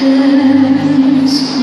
dance